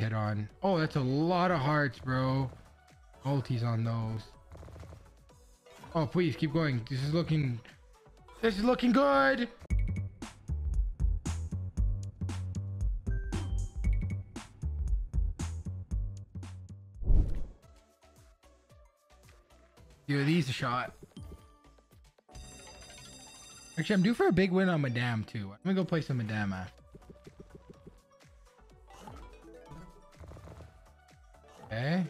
head on. Oh, that's a lot of hearts, bro. Multis on those. Oh, please keep going. This is looking. This is looking good. Give these a shot. Actually, I'm due for a big win on Madame too. I'm gonna go play some Madame after. Okay.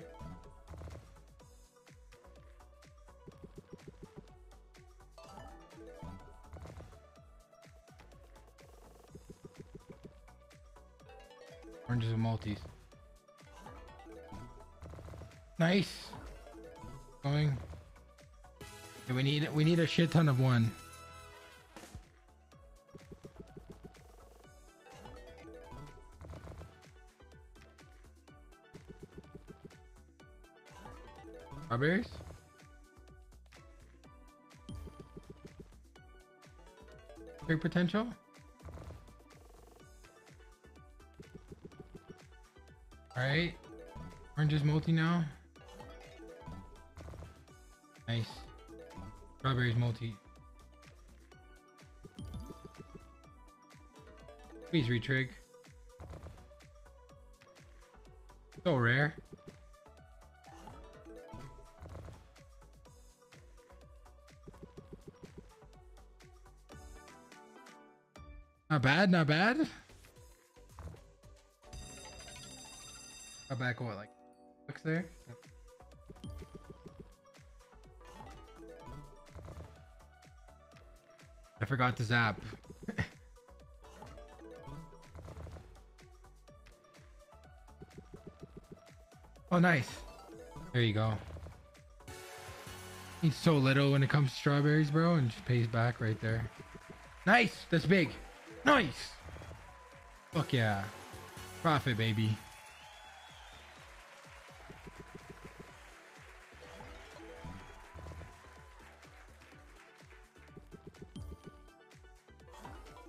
Oranges and multis. Nice. Going. We need we need a shit ton of one. Strawberries? Big potential? Alright. Orange is multi now. Nice. Strawberries multi. Please retrig. Not bad, not bad. Got back what, like, looks there? I forgot to zap. oh, nice. There you go. He's so little when it comes to strawberries, bro, and just pays back right there. Nice. That's big. Nice. Fuck yeah. Profit, baby.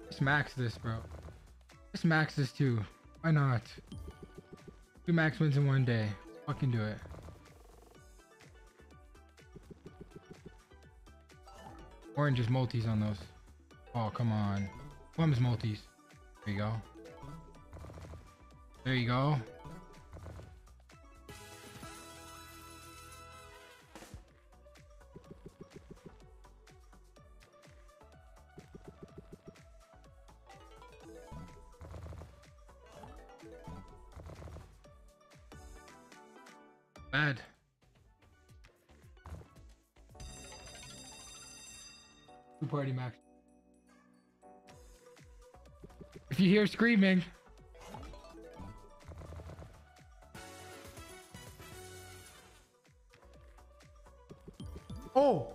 Just max this, bro. Just max this too. Why not? Two max wins in one day. Fucking do it. Orange is multis on those. Oh, come on. Plum's multis. There you go. There you go. Bad. Two party max. If you hear screaming. Oh!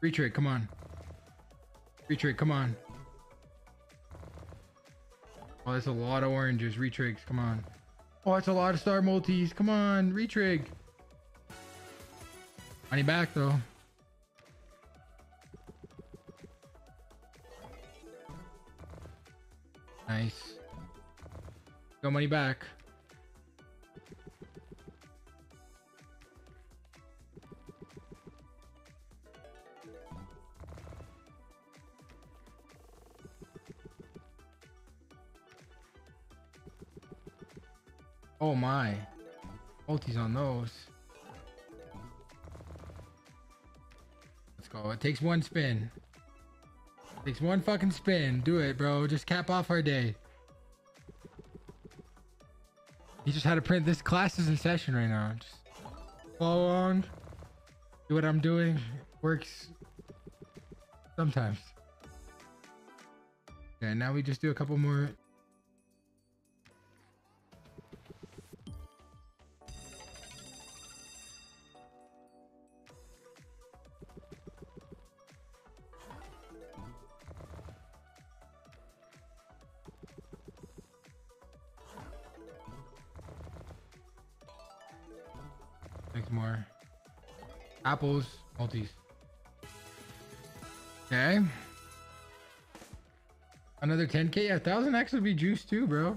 Retreat, come on. Retreat, come on. Oh, that's a lot of oranges. Retrigs, come on. Oh, that's a lot of star multis. Come on, retrig. Money back though. Nice. Go money back. Oh my. Multis on those. Let's go. It takes one spin. Takes one fucking spin. Do it, bro. Just cap off our day. He just had to print this class is in session right now. Just follow along. Do what I'm doing. Works sometimes. Yeah, now we just do a couple more more. Apples, multies. Okay. Another 10k? Yeah, 1,000 actually be juice too, bro.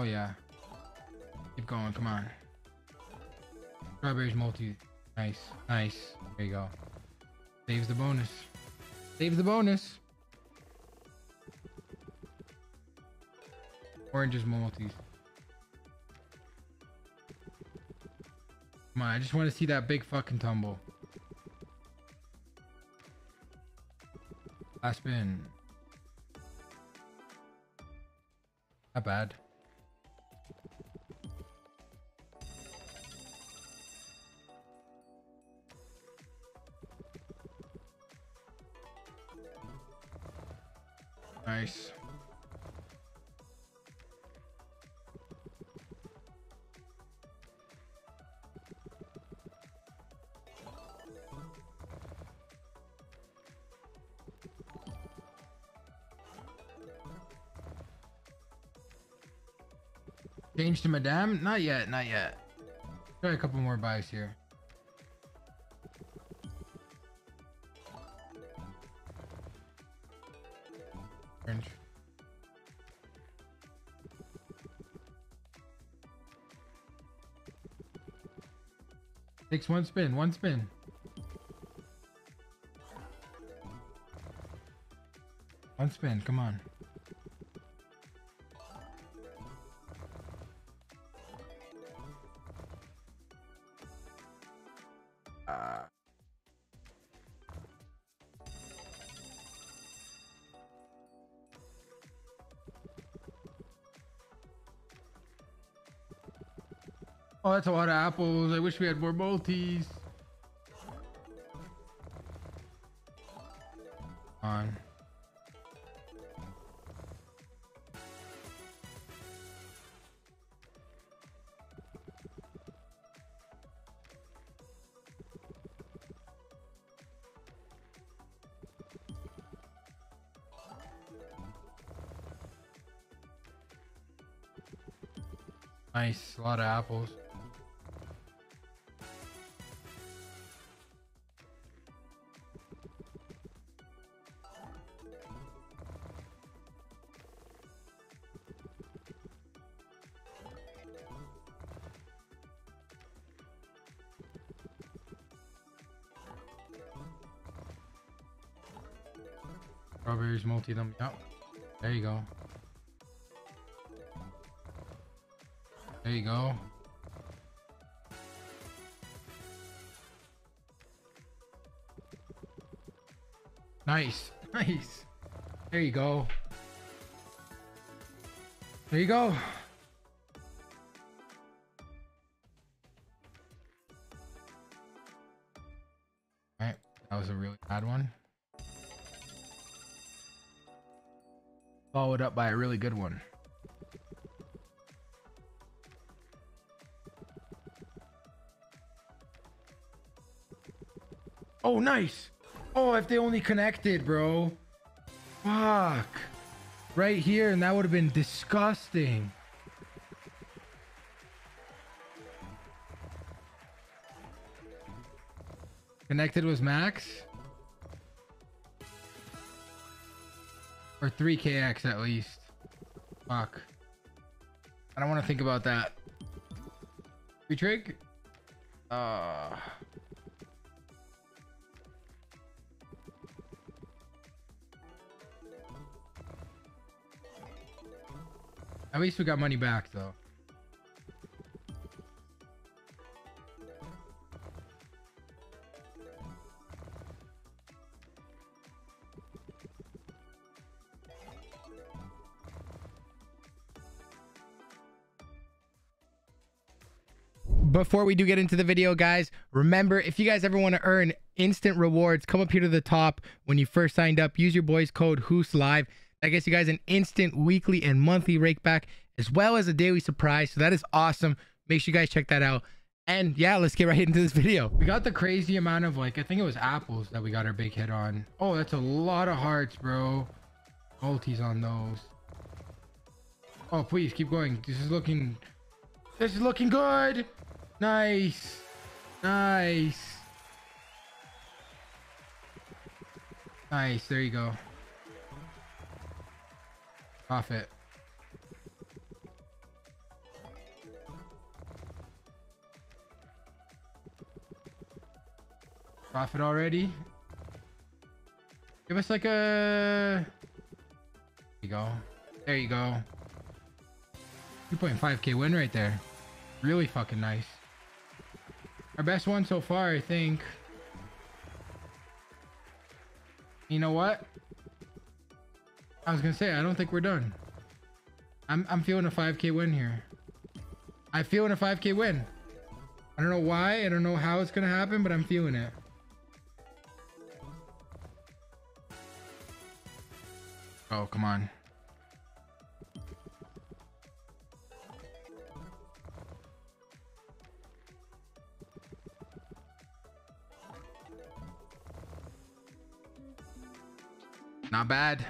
Oh yeah. Keep going, come on. Strawberries multi. Nice, nice. There you go. Saves the bonus. Saves the bonus. Oranges multis. Come on, I just want to see that big fucking tumble. Last spin. Not bad. Change to Madame? Not yet, not yet. Try a couple more buys here. Orange. Takes one spin, one spin. One spin, come on. Oh, that's a lot of apples. I wish we had more multis. On. Nice, a lot of apples. Strawberries multi them. Yep. There you go. There you go. Nice. Nice. There you go. There you go. Alright, that was a really bad one. Followed up by a really good one. Oh, nice. Oh, if they only connected, bro. Fuck. Right here, and that would have been disgusting. Connected was max? Or 3kx at least. Fuck. I don't want to think about that. We trig? Uh... At least we got money back though. Before we do get into the video, guys, remember if you guys ever want to earn instant rewards, come up here to the top when you first signed up. Use your boys code Hyus Live. That gets you guys an instant weekly and monthly rake back, as well as a daily surprise. So that is awesome. Make sure you guys check that out. And yeah, let's get right into this video. We got the crazy amount of like, I think it was apples that we got our big hit on. Oh, that's a lot of hearts, bro. Multis on those. Oh, please keep going. This is looking, this is looking good. Nice. Nice. Nice. There you go. Profit. Profit already. Give us like a... There you go. There you go. 2.5k win right there. Really fucking nice. Our best one so far, I think. You know what? I was gonna say, I don't think we're done. I'm, I'm feeling a 5k win here. I'm feeling a 5k win. I don't know why. I don't know how it's gonna happen, but I'm feeling it. Oh, come on. Not bad.